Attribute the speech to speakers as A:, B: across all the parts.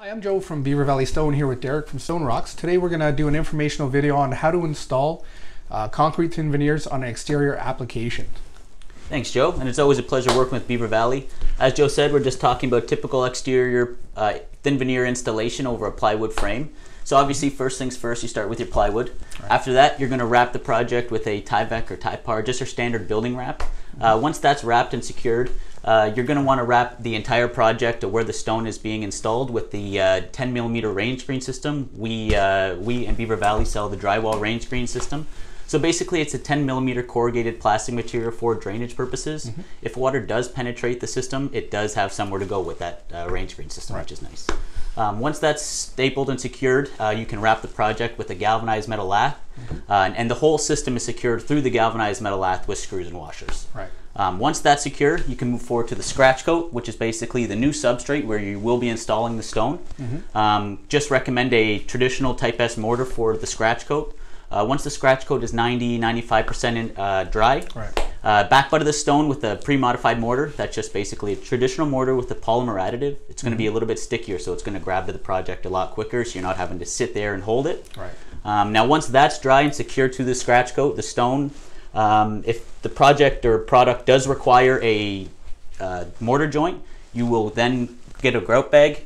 A: Hi, I'm Joe from Beaver Valley Stone here with Derek from StoneRox. Today we're going to do an informational video on how to install uh, concrete thin veneers on an exterior application.
B: Thanks, Joe, and it's always a pleasure working with Beaver Valley. As Joe said, we're just talking about typical exterior uh, thin veneer installation over a plywood frame. So obviously, first things first, you start with your plywood. Right. After that, you're going to wrap the project with a Tyvek or Typar, just your standard building wrap. Uh, once that's wrapped and secured, uh, you're going to want to wrap the entire project to where the stone is being installed with the uh, 10 millimeter rain screen system. We, uh, we in Beaver Valley sell the DriWall rain screen system. So basically it's a 10 millimeter corrugated plastic material for drainage purposes. Mm -hmm. If water does penetrate the system, it does have somewhere to go with that uh, rain screen system, right. which is nice. Um, once that's stapled and secured, uh, you can wrap the project with a galvanized metal lath. Mm -hmm. and, and the whole system is secured through the galvanized metal lath with screws and washers.
A: Right.
B: Um, once that's secure, you can move forward to the scratch coat, which is basically the new substrate where you will be installing the stone. Mm-hmm. Um, just recommend a traditional Type S mortar for the scratch coat. Uh, once the scratch coat is 90 95% in, uh, dry,
A: right.
B: uh, back butt of the stone with a pre modified mortar. That's just basically a traditional mortar with a polymer additive. It's going to mm-hmm. be a little bit stickier, so it's going to grab to the project a lot quicker, so you're not having to sit there and hold it.
A: Right.
B: Um, now, once that's dry and secure to the scratch coat, the stone um, if the project or product does require a uh, mortar joint, you will then get a grout bag,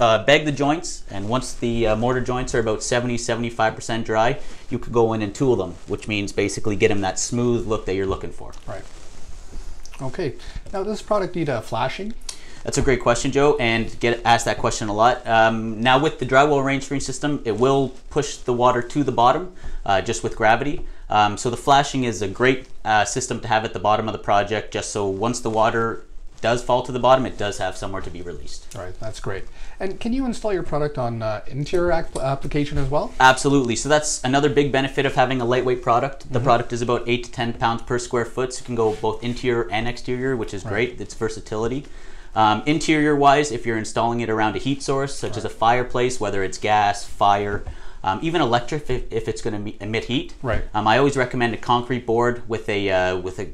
B: uh, bag the joints, and once the uh, mortar joints are about 70-75% dry, you could go in and tool them, which means basically get them that smooth look that you're looking for.
A: Right. Okay. Now, does this product need a flashing?
B: That's a great question, Joe, and get asked that question a lot. Um, now, with the DriWall rain screen system, it will push the water to the bottom uh, just with gravity. Um, so the flashing is a great uh, system to have at the bottom of the project, just so once the water does fall to the bottom, it does have somewhere to be released.
A: All right, that's great. And can you install your product on uh, interior application as well?
B: Absolutely. So that's another big benefit of having a lightweight product. The mm -hmm. product is about eight to ten pounds per square foot, so you can go both interior and exterior, which is right. great. It's versatility. Um, interior wise, if you're installing it around a heat source, such right. as a fireplace, whether it's gas, fire, um, even electric if, if it's going to emit heat.
A: Right.
B: Um, I always recommend a concrete board with a uh, with a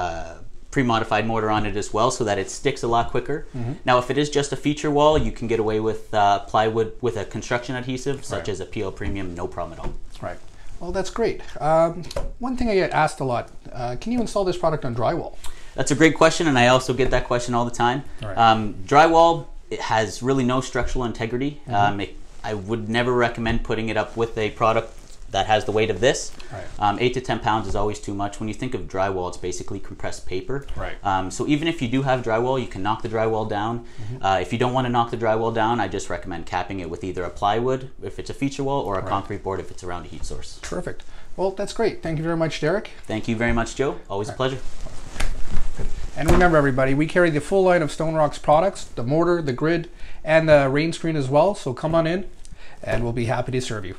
B: uh, pre-modified mortar on it as well, so that it sticks a lot quicker. Mm-hmm. Now, if it is just a feature wall, you can get away with uh, plywood with a construction adhesive, such right. as a PL Premium, no problem at all.
A: Right. Well, that's great. Um, one thing I get asked a lot: uh, Can you install this product on drywall?
B: That's a great question, and I also get that question all the time. Right. Um, drywall it has really no structural integrity. Mm-hmm. Um, it I would never recommend putting it up with a product that has the weight of this.
A: Right.
B: Um, eight to ten pounds is always too much. When you think of drywall, it's basically compressed paper.
A: Right.
B: Um, so even if you do have drywall, you can knock the drywall down. Mm-hmm. Uh, if you don't want to knock the drywall down, I just recommend capping it with either a plywood if it's a feature wall or a right. concrete board if it's around a heat source.
A: Perfect. Well, that's great. Thank you very much, Derek.
B: Thank you very much, Joe. Always a pleasure.
A: And remember, everybody, we carry the full line of StoneRox products the mortar, the grid, and the rain screen as well. So come on in, and we'll be happy to serve you.